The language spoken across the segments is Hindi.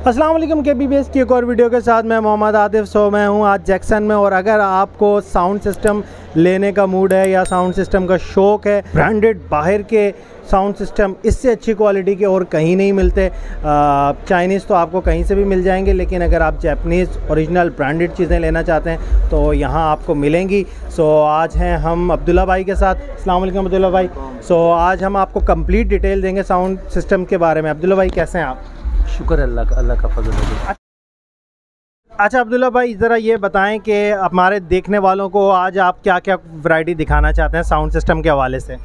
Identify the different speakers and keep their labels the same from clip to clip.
Speaker 1: वालेकुम के बी बी की एक और वीडियो के साथ मैं मोहम्मद आतिफ, सो मैं हूँ आज जैक्सन में। और अगर आपको साउंड सिस्टम लेने का मूड है या साउंड सिस्टम का शौक़ है ब्रांडेड बाहर के साउंड सिस्टम इससे अच्छी क्वालिटी के और कहीं नहीं मिलते। चाइनीज़ तो आपको कहीं से भी मिल जाएँगे, लेकिन अगर आप जैपनीज़ ओरिजिनल ब्रांडेड चीज़ें लेना चाहते हैं तो यहाँ आपको मिलेंगी। सो आज हैं हम अब्दुल्ला भाई के साथ। वालेकुम अब्दुल्ला भाई। सो आज हम आपको कंप्लीट डिटेल देंगे साउंड सिस्टम के बारे में। अब्दुल्ला भाई, कैसे हैं आप?
Speaker 2: शुक्र अल्लाह का अल्लाह का फजल है
Speaker 1: अच्छा अब्दुल्ला भाई ज़रा ये बताएँ कि हमारे देखने वालों को आज आप क्या क्या वैरायटी दिखाना चाहते हैं साउंड सिस्टम के हवाले से?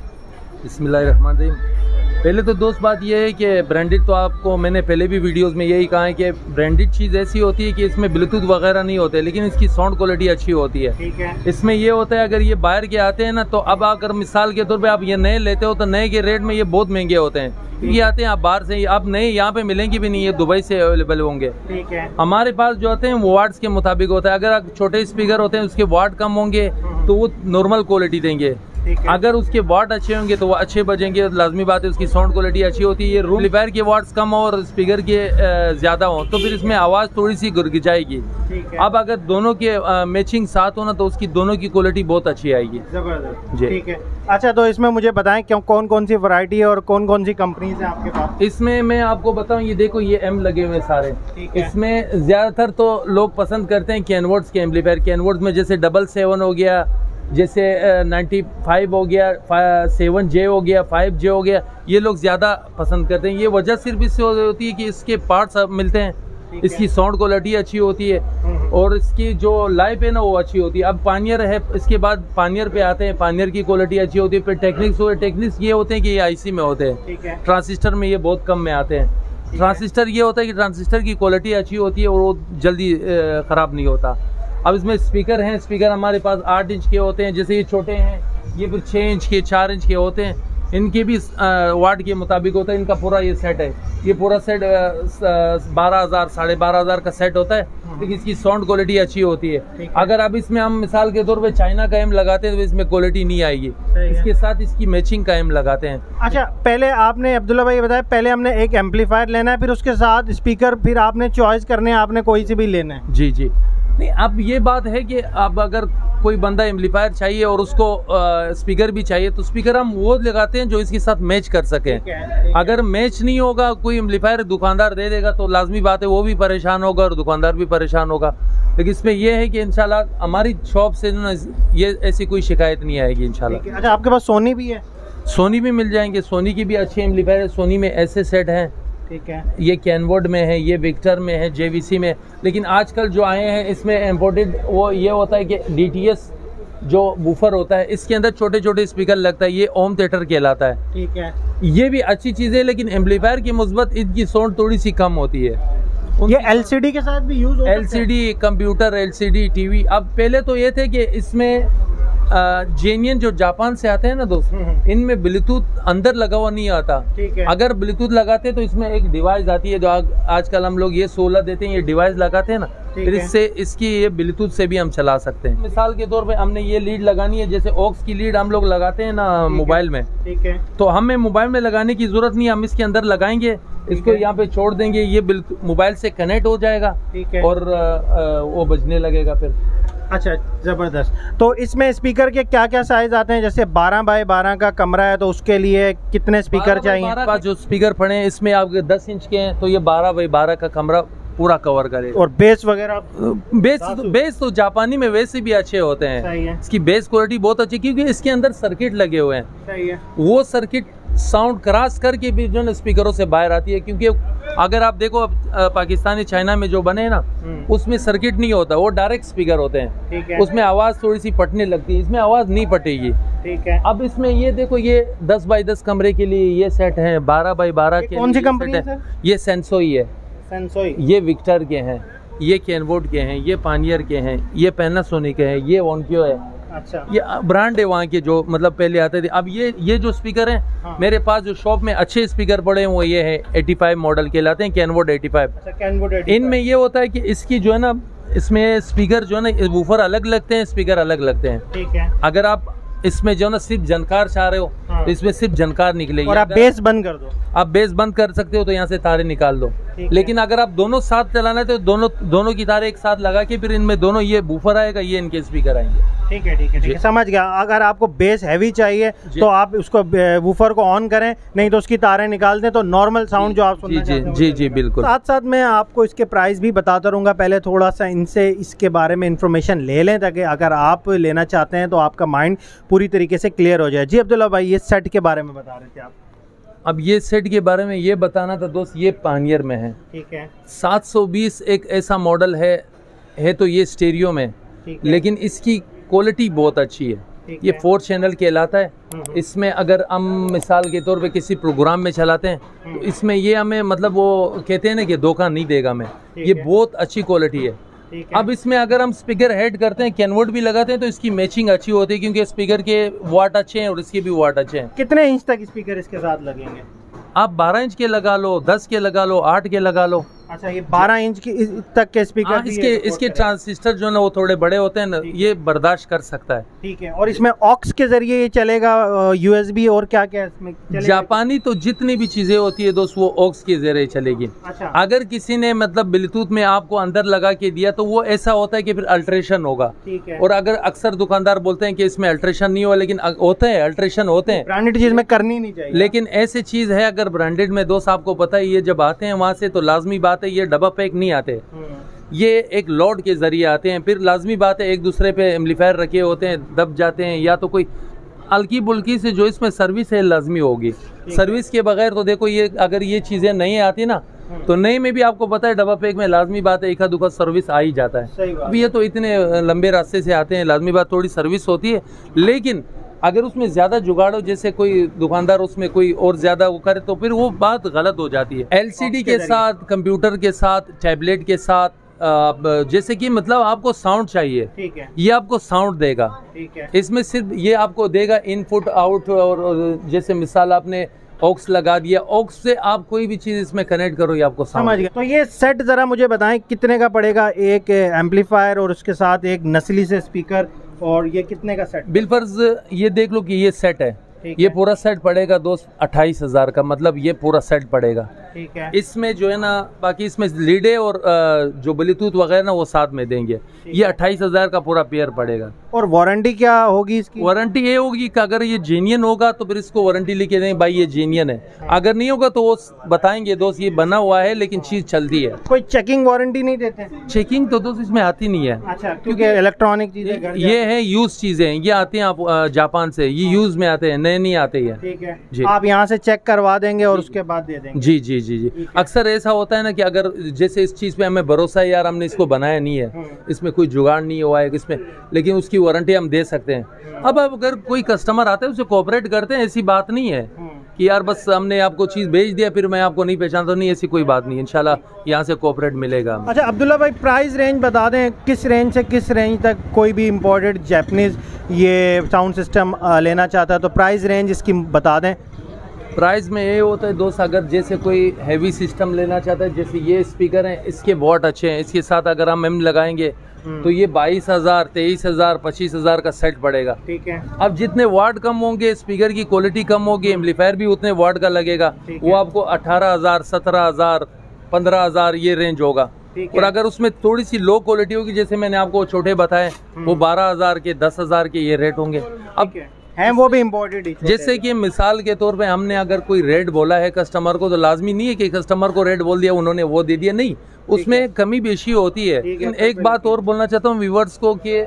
Speaker 2: बिस्मिल्लाहिर्रहमानिर्रहीम। पहले तो दोस्त बात यह है कि ब्रांडेड तो आपको मैंने पहले भी वीडियोस में यही कहा है कि ब्रांडेड चीज़ ऐसी होती है कि इसमें ब्लूटूथ वगैरह नहीं होते लेकिन इसकी साउंड क्वालिटी अच्छी होती है।
Speaker 1: ठीक है।
Speaker 2: इसमें ये होता है अगर ये बाहर के आते हैं ना तो अब अगर मिसाल के तौर पे आप ये नए लेते हो तो नए के रेट में ये बहुत महँगे होते हैं। ये आते हैं आप बाहर से अब नए यहाँ पे मिलेंगे भी नहीं ये दुबई से अवेलेबल होंगे।
Speaker 1: ठीक है।
Speaker 2: हमारे पास जो होते हैं वो वार्ड्स के मुताबिक होता है। अगर आप छोटे स्पीकर होते हैं उसके वार्ड कम होंगे तो वो नॉर्मल क्वालिटी देंगे। अगर उसके वाट अच्छे होंगे तो वो अच्छे बजेंगे लाजमी बात है उसकी साउंड क्वालिटी अच्छी होती है ये रूम लिफायर के वाट्स कम हो और स्पीकर के ज़्यादा हो तो फिर इसमें आवाज़ थोड़ी सी गुरग जाएगी। अब अगर दोनों के मैचिंग साथ हो ना तो उसकी दोनों की क्वालिटी बहुत अच्छी आएगी।
Speaker 1: ज़बरदस्त।
Speaker 2: जी।
Speaker 1: ठीक है। अच्छा तो इसमें मुझे बताएँ क्यों कौन कौन सी वैरायटी है और कौन कौन सी कंपनीज़ है आपके पास?
Speaker 2: इसमें मैं आपको बताऊँ ये देखो ये एम लगे हुए सारे। इसमें ज़्यादातर तो लोग पसंद करते हैं कैनवर्ड्स के एम्पलीफायर कैनवर्ड्स में जैसे डबल सेवन हो गया जैसे नाइन्टी फाइव हो गया सेवन जे हो गया फाइव जे हो गया ये लोग ज़्यादा पसंद करते हैं। ये वजह सिर्फ़ इससे होती है कि इसके पार्ट्स मिलते हैं। इसकी साउंड क्वालिटी अच्छी होती है
Speaker 1: हम्म।
Speaker 2: और इसकी जो लाइफ है ना वो अच्छी होती है। अब पानियर है इसके बाद पानियर पे आते हैं पानियर की क्वालिटी अच्छी होती है फिर टेक्निक्स हुए टेक्निक्स ये होते हैं कि ये आईसी में होते हैं।
Speaker 1: है।
Speaker 2: ट्रांसिस्टर में ये बहुत कम में आते हैं।
Speaker 1: है।
Speaker 2: ट्रांसिस्टर ये होता है कि ट्रांसिस्टर की क्वालिटी अच्छी होती है और वो जल्दी ख़राब नहीं होता। अब इसमें स्पीकर हैं स्पीकर हमारे पास आठ इंच के होते हैं जैसे ये छोटे हैं ये फिर छः इंच के चार इंच के होते हैं। इनके भी वाट के मुताबिक होता है इनका पूरा ये सेट है। ये पूरा सेट बारह हज़ार साढ़े बारह हज़ार का सेट होता है लेकिन इसकी साउंड क्वालिटी अच्छी होती है।
Speaker 1: है।
Speaker 2: अगर अब इसमें हम मिसाल के तौर पे चाइना का एम लगाते हैं तो इसमें क्वालिटी नहीं आएगी। इसके साथ इसकी मैचिंग का एम लगाते हैं।
Speaker 1: अच्छा पहले आपने अब्दुल्ला भाई बताया पहले हमने एक एम्पलीफायर लेना है फिर उसके साथ स्पीकर फिर आपने चॉइस करने आपने कोई से भी लेना है।
Speaker 2: जी जी। नहीं अब ये बात है कि अब अगर कोई बंदा एम्पलीफायर चाहिए और उसको आ, स्पीकर भी चाहिए तो स्पीकर हम वो लगाते हैं जो इसके साथ मैच कर सकें। अगर मैच नहीं होगा कोई एम्पलीफायर दुकानदार दे देगा तो लाजमी बात है वो भी परेशान होगा और दुकानदार भी परेशान होगा। लेकिन इसमें यह है कि इंशाल्लाह हमारी शॉप से ये ऐसी कोई शिकायत नहीं आएगी
Speaker 1: इनशाला अच्छा आपके पास सोनी भी है?
Speaker 2: सोनी भी मिल जाएँगे सोनी की भी अच्छी एम्पलीफायर है सोनी में ऐसे सेट हैं।
Speaker 1: ठीक है।
Speaker 2: ये कैनवर्ड में है ये विक्टर में है जेवीसी में। लेकिन आजकल जो आए हैं इसमें इम्पोर्टेड वो ये होता है कि डीटीएस जो बूफर होता है इसके अंदर छोटे छोटे स्पीकर लगता है ये ओम थिएटर कहलाता है।
Speaker 1: ठीक है।
Speaker 2: ये भी अच्छी चीज़ है लेकिन एम्पलीफायर की मुस्बत इनकी साउंड थोड़ी सी कम होती है।
Speaker 1: ये एलसीडी के साथ भी यूज़ हो
Speaker 2: L C D computer L C D T V अब पहले तो ये थे कि इसमें जेनियन जो जापान से आते हैं ना दोस्त
Speaker 1: हम्म, हम्म।
Speaker 2: इनमें ब्लूटूथ अंदर लगा हुआ नहीं आता।
Speaker 1: ठीक है।
Speaker 2: अगर ब्लूटूथ लगाते तो इसमें एक डिवाइस आती है जो आजकल हम लोग ये सोलह देते हैं ये डिवाइस लगाते हैं ना फिर
Speaker 1: है।
Speaker 2: इससे इसकी ये ब्लूटूथ से भी हम चला सकते हैं। मिसाल के तौर पे हमने ये लीड लगानी है जैसे ऑक्स की लीड हम लोग लगाते हैं ना मोबाइल में।
Speaker 1: ठीक है।
Speaker 2: तो हमें मोबाइल में लगाने की ज़रूरत नहीं हम इसके अंदर लगाएँगे इसको यहाँ पे छोड़ देंगे ये मोबाइल से कनेक्ट हो जाएगा
Speaker 1: ठीक है।
Speaker 2: और वो बजने लगेगा फिर।
Speaker 1: अच्छा ज़बरदस्त। तो इसमें स्पीकर के क्या क्या साइज़ आते हैं? जैसे 12 बाय 12 का कमरा है तो उसके लिए कितने स्पीकर चाहिए?
Speaker 2: 12 पास जो स्पीकर पड़े हैं इसमें आपके 10 इंच के हैं तो ये 12 बाई 12 का कमरा पूरा कवर करे
Speaker 1: और बेस वगैरह?
Speaker 2: बेस। बेस तो जापानी में वैसे भी अच्छे होते हैं।
Speaker 1: सही है।
Speaker 2: इसकी बेस क्वालिटी बहुत अच्छी क्योंकि इसके अंदर सर्किट लगे हुए हैं।
Speaker 1: सही है।
Speaker 2: वो सर्किट साउंड क्रॉस करके भी जो ना स्पीकरों से बाहर आती है क्योंकि अगर आप देखो अब, पाकिस्तानी चाइना में जो बने हैं ना
Speaker 1: हम्म,
Speaker 2: उसमें सर्किट नहीं होता वो डायरेक्ट स्पीकर होते हैं।
Speaker 1: ठीक है।
Speaker 2: उसमें आवाज़ थोड़ी सी पटने लगती है इसमें आवाज़ नहीं पटेगी।
Speaker 1: ठीक है।
Speaker 2: अब इसमें ये देखो ये 10 बाई 10 कमरे के लिए ये सेट है 12 बाई 12
Speaker 1: ये
Speaker 2: के
Speaker 1: कौन सी कंपनी है
Speaker 2: ये सेंसोई है।
Speaker 1: सेंसोई
Speaker 2: ये विक्टर के हैं ये कैनवोड के हैं ये पानियर के हैं ये पैनासोनिक है ये वॉन्क्यो है।
Speaker 1: अच्छा।
Speaker 2: ये ब्रांड है वहाँ के जो मतलब पहले आते थे। अब ये ये जो स्पीकर हैं
Speaker 1: हाँ।
Speaker 2: मेरे पास जो शॉप में अच्छे स्पीकर पड़े हैं वो ये है 85 मॉडल के लाते हैं कैनवोड 85
Speaker 1: अच्छा कैनवुड
Speaker 2: इनमें ये होता है कि इसकी जो है ना इसमें स्पीकर जो है ना वूफर अलग लगते हैं स्पीकर अलग लगते हैं।
Speaker 1: ठीक है।
Speaker 2: अगर आप इसमें जो ना सिर्फ़ जनकार चाह रहे हो
Speaker 1: हाँ।
Speaker 2: तो इसमें सिर्फ़ जनकार निकलेगी
Speaker 1: और आप बेस बंद कर दो।
Speaker 2: आप बेस बंद कर सकते हो तो यहाँ से तारे निकाल दो। लेकिन अगर आप दोनों साथ चलाना है तो दोनों दोनों की तारे एक साथ लगा के फिर इनमें दोनों ये बूफर आएगा ये इनके स्पीकर आएँगे।
Speaker 1: ठीक है ठीक है ठीक है। समझ गया। अगर आपको बेस हैवी चाहिए तो आप उसको वूफर को ऑन करें नहीं तो उसकी तारें निकाल दें तो नॉर्मल साउंड जो आप सुनना
Speaker 2: जी जी
Speaker 1: चाहते हैं
Speaker 2: जी जी बिल्कुल।
Speaker 1: साथ साथ मैं आपको इसके प्राइस भी बताता रहूँगा। पहले थोड़ा सा इनसे इसके बारे में इन्फॉर्मेशन ले लें ताकि अगर आप लेना चाहते हैं तो आपका माइंड पूरी तरीके से क्लियर हो जाए। जी अब्दुल्ला भाई ये सेट के बारे में बता रहे थे आप।
Speaker 2: अब ये सेट के बारे में ये बताना था दोस्त ये पानियर में है।
Speaker 1: ठीक है।
Speaker 2: 720 एक ऐसा मॉडल है है तो ये स्टेरियो में। लेकिन इसकी क्वालिटी बहुत अच्छी है। ये फोर चैनल कहलाता है।
Speaker 1: हम्म,
Speaker 2: इसमें अगर हम मिसाल के तौर पे किसी प्रोग्राम में चलाते हैं
Speaker 1: हम्म।
Speaker 2: तो इसमें ये हमें मतलब वो कहते हैं ना कि धोखा नहीं देगा हमें। ये बहुत अच्छी क्वालिटी है। अब इसमें अगर हम स्पीकर हेड करते हैं कैनवर्ड भी लगाते हैं तो इसकी मैचिंग अच्छी होती है क्योंकि स्पीकर के वाट अच्छे हैं और इसके भी वाट अच्छे हैं।
Speaker 1: कितने इंच तक स्पीकर इसके साथ लगेंगे?
Speaker 2: आप 12 इंच के लगा लो 10 के लगा लो 8 के लगा लो।
Speaker 1: अच्छा ये 12 इंच की इस- तक के स्पीकर
Speaker 2: हाँ, इसके इसके ट्रांसिस्टर जो है ना वो थोड़े बड़े होते हैं ना ये बर्दाश्त कर सकता है।
Speaker 1: ठीक है और इसमें ऑक्स के ज़रिए ये चलेगा यूएसबी और क्या क्या इसमें चलेगा?
Speaker 2: जापानी तो जितनी भी चीज़ें होती है दोस्त वो ऑक्स के ज़रिए चलेगी।
Speaker 1: अच्छा।
Speaker 2: अगर किसी ने मतलब ब्लूटूथ में आपको अंदर लगा के दिया तो वो ऐसा होता है की फिर अल्ट्रेशन होगा।
Speaker 1: ठीक है।
Speaker 2: और अगर अक्सर दुकानदार बोलते हैं की इसमें अल्ट्रेशन नहीं हुआ लेकिन होते हैं अल्ट्रेशन होते हैं।
Speaker 1: ब्रांडेड चीज़ में करनी नहीं चाहिए।
Speaker 2: लेकिन ऐसी चीज़ है अगर ब्रांडेड में दोस्त आपको पता है ये जब आते हैं वहाँ से तो लाजमी बात है ये डब्बा पैक नहीं आते।
Speaker 1: हम्म,
Speaker 2: ये एक लॉड के ज़रिए आते हैं फिर लाजमी बात है एक दूसरे पे एम्पलीफायर रखे होते हैं दब जाते हैं या तो कोई हल्की बुल्की से जो इसमें सर्विस है लाजमी होगी। सर्विस के बगैर तो देखो ये अगर ये चीज़ें नहीं आती ना तो नई में भी आपको पता है डब्बा पैक में लाजमी बात है आध दुखा सर्विस आ ही जाता है। अब ये तो इतने लंबे रास्ते से आते हैं लाजमी बात थोड़ी सर्विस होती है लेकिन अगर उसमें ज़्यादा जुगाड़ो जैसे कोई दुकानदार उसमें कोई और ज़्यादा वो करे तो फिर वो बात गलत हो जाती है। एलसीडी
Speaker 1: के
Speaker 2: के साथ कंप्यूटर के साथ टैबलेट के साथ जैसे कि मतलब आपको साउंड चाहिए।
Speaker 1: ठीक है।
Speaker 2: ये आपको साउंड देगा।
Speaker 1: ठीक है।
Speaker 2: इसमें सिर्फ़ ये आपको देगा इनपुट आउट और जैसे मिसाल आपने ऑक्स लगा दिया ऑक्स से आप कोई भी चीज़ इसमें कनेक्ट करो ये आपको
Speaker 1: समझ गया। तो ये सेट जरा मुझे बताएँ कितने का पड़ेगा एक एम्पलीफायर और उसके साथ एक नस्ली से स्पीकर और ये कितने का सेट
Speaker 2: बिलफर्ज ये देख लो कि ये सेट है। ये पूरा सेट पड़ेगा दोस्त अट्ठाईस हज़ार का मतलब ये पूरा सेट पड़ेगा।
Speaker 1: ठीक है।
Speaker 2: इसमें जो है ना बाकी इसमें लीडे और जो ब्लूटूथ वगैरह ना वो साथ में देंगे। ये अट्ठाईस हज़ार का पूरा पेयर पड़ेगा।
Speaker 1: और वारंटी क्या होगी इसकी?
Speaker 2: वारंटी ये होगी कि अगर ये जेनियन होगा तो फिर इसको वारंटी लिखे दें भाई ये जेनियन है। अगर नहीं होगा तो वो बताएँगे दोस्त ये बना हुआ है लेकिन चीज़ चलती है।
Speaker 1: कोई चेकिंग वारंटी नहीं देते?
Speaker 2: चेकिंग तो दोस्त इसमें आती नहीं है।
Speaker 1: अच्छा क्योंकि इलेक्ट्रॉनिक चीज़ें
Speaker 2: ये है यूज़ चीज़ें ये आती हैं आप जापान से ये यूज़ में आते हैं नए नहीं आते हैं।
Speaker 1: ठीक है।
Speaker 2: जी।
Speaker 1: आप यहाँ से चेक करवा देंगे और उसके बाद दे देंगे।
Speaker 2: जी जी जी जी। अक्सर ऐसा होता है ना कि अगर जैसे इस चीज़ पे हमें भरोसा है यार हमने इसको बनाया नहीं है।
Speaker 1: हम्म।
Speaker 2: इसमें कोई जुगाड़ नहीं हुआ है इसमें लेकिन उसकी वारंटी हम दे सकते हैं। अब अब अगर कोई कस्टमर आता है उसे कोऑपरेट करते हैं ऐसी बात नहीं है।
Speaker 1: हम्म,
Speaker 2: कि यार बस हमने आपको चीज़ भेज दिया, फिर मैं आपको नहीं पहचानता, नहीं, ऐसी कोई बात नहीं। इंशाल्लाह यहाँ से कोऑपरेट मिलेगा।
Speaker 1: अच्छा अब्दुल्ला भाई प्राइस रेंज बता दें, किस रेंज से किस रेंज तक कोई भी इम्पोर्टेड जैपनीज ये साउंड सिस्टम लेना चाहता है? तो प्राइस रेंज इसकी बता दें।
Speaker 2: प्राइस में ये होता है दोस्त अगर जैसे कोई हैवी सिस्टम लेना चाहता है जैसे ये स्पीकर हैं इसके वॉट अच्छे हैं इसके साथ अगर हम एम लगाएँगे
Speaker 1: हम्म।
Speaker 2: तो ये बाईस हज़ार तेईस हज़ार पच्चीस हज़ार का सेट पड़ेगा।
Speaker 1: ठीक है।
Speaker 2: अब जितने वाट कम होंगे स्पीकर की क्वालिटी कम होगी एम्पलीफायर भी उतने वाट का लगेगा वो आपको अठारह हज़ार सत्रह हज़ार पंद्रह हज़ार ये रेंज होगा। और अगर उसमें थोड़ी सी लो क्वालिटी होगी जैसे मैंने आपको छोटे बताए
Speaker 1: हम्म।
Speaker 2: वो बारह हज़ार के दस हज़ार के ये रेट होंगे। अब
Speaker 1: है वो भी इम्पोर्टेड
Speaker 2: जैसे कि मिसाल के तौर पे हमने अगर कोई रेट बोला है कस्टमर को तो लाजमी नहीं है कि कस्टमर को रेट बोल दिया उन्होंने वो दे दिया। नहीं उसमें कमी बेशी होती है।
Speaker 1: है,
Speaker 2: एक बात और बोलना चाहता हूँ व्यूवर्स को कि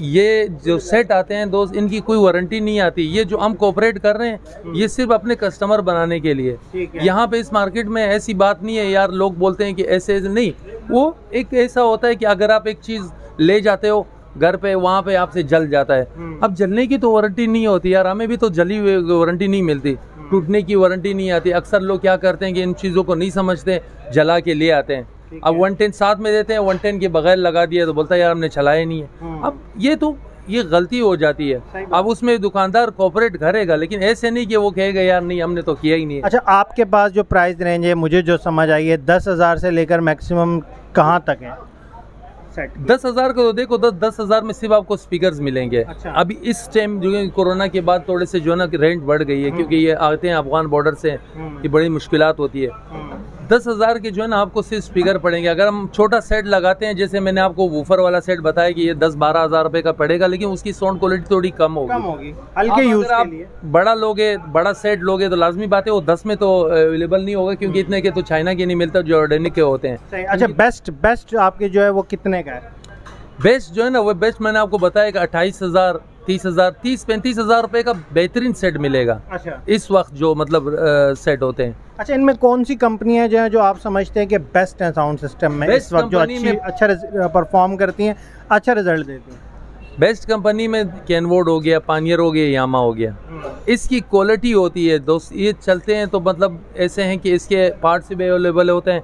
Speaker 2: ये जो सेट आते हैं दोस्त इनकी कोई वारंटी नहीं आती। ये जो हम कोऑपरेट कर रहे हैं ये सिर्फ़ अपने कस्टमर बनाने के लिए। यहाँ पे इस मार्केट में ऐसी बात नहीं है यार लोग बोलते हैं कि ऐसे ऐसे नहीं। वो एक ऐसा होता है कि अगर आप एक चीज़ ले जाते हो घर पे वहाँ पे आपसे जल जाता है।
Speaker 1: हम्म।
Speaker 2: अब जलने की तो वारंटी नहीं होती यार हमें भी तो जली हुई वारंटी नहीं मिलती।
Speaker 1: हम्म।
Speaker 2: टूटने की वारंटी नहीं आती। अक्सर लोग क्या करते हैं कि इन चीज़ों को नहीं समझते जला के ले आते हैं। अब वन टेन साथ में देते हैं वन टेन के बगैर लगा दिया तो बोलता है यार हमने चलाया नहीं है।
Speaker 1: हम्म।
Speaker 2: अब ये तो ये गलती हो जाती है। अब उसमें दुकानदार कोऑपरेट करेगा लेकिन ऐसे नहीं कि वो कहेगा यार नहीं हमने तो किया ही नहीं
Speaker 1: अच्छा आपके पास जो प्राइस रेंज है मुझे जो समझ आई है दस हज़ार से लेकर मैक्सिमम कहाँ तक है? सेट
Speaker 2: दस हज़ार का तो देखो दस दस हज़ार में सिर्फ़ आपको स्पीकर्स मिलेंगे
Speaker 1: अच्छा।
Speaker 2: अभी इस टाइम जो है कोरोना के बाद थोड़े से जो है ना रेंट बढ़ गई है क्योंकि ये आते हैं अफगान बॉर्डर से
Speaker 1: हम्म।
Speaker 2: ये बड़ी मुश्किल होती है दस हज़ार के जो है ना आपको सिर्फ़ स्पीकर पड़ेंगे। अगर हम छोटा सेट लगाते हैं जैसे मैंने आपको वूफर वाला सेट बताया कि ये दस बारह हज़ार रुपये का पड़ेगा लेकिन उसकी साउंड क्वालिटी थोड़ी कम होगी।
Speaker 1: कम होगी। हल्के यूज़
Speaker 2: आप
Speaker 1: के लिए।
Speaker 2: बड़ा लोगे बड़ा सेट लोगे तो लाजमी बात है वो दस में तो अवेलेबल नहीं होगा क्योंकि इतने के तो चाइना के नहीं मिलता जो ऑर्डेनिक के होते हैं।
Speaker 1: अच्छा बेस्ट बेस्ट आपके जो है वो कितने का है?
Speaker 2: बेस्ट जो है ना वो बेस्ट मैंने आपको बताया कि अट्ठाईस हज़ार तीस हज़ार तीस पैंतीस हज़ार रुपए का बेहतरीन सेट मिलेगा।
Speaker 1: अच्छा।
Speaker 2: इस वक्त जो मतलब अ, सेट होते हैं।
Speaker 1: अच्छा इनमें कौन सी कंपनियाँ जो है जो आप समझते हैं कि बेस्ट हैं साउंड सिस्टम में? इस वक्त जो अच्छी
Speaker 2: में-
Speaker 1: अच्छा परफॉर्म करती हैं अच्छा रिज़ल्ट देती हैं।
Speaker 2: बेस्ट कंपनी में कैनवोड हो गया पानियर हो गया यामा हो गया। इसकी क्वालिटी होती है दोस्त ये चलते हैं तो मतलब ऐसे हैं कि इसके पार्ट्स भी अवेलेबल होते हैं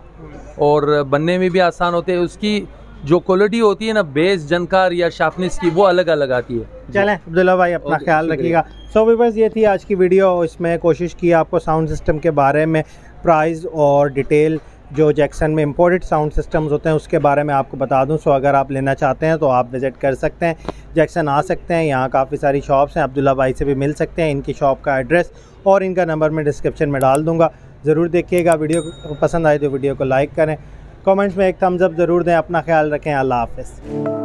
Speaker 2: और बनने में भी आसान होते हैं। उसकी जो क्वालिटी होती है ना बेस जनकार या शार्पनेस की वो अलग अलग आती है।
Speaker 1: चलें अब्दुल्ला भाई अपना ख्याल रखिएगा। सो वीवर्स ये थी आज की वीडियो इसमें कोशिश की आपको साउंड सिस्टम के बारे में प्राइस और डिटेल जो जैक्सन में इंपोर्टेड साउंड सिस्टम्स होते हैं उसके बारे में आपको बता दूँ। सो अगर आप लेना चाहते हैं तो आप विज़िट कर सकते हैं। जैक्सन आ सकते हैं। यहाँ काफ़ी सारी शॉप्स हैं। अब्दुल्ला भाई से भी मिल सकते हैं। इनकी शॉप का एड्रेस और इनका नंबर मैं डिस्क्रिप्शन में डाल दूँगा। ज़रूर देखिएगा। वीडियो पसंद आए तो वीडियो को लाइक करें। कमेंट्स में एक थम्स अप ज़रूर दें अपना ख्याल रखें अल्लाह हाफ़िज़।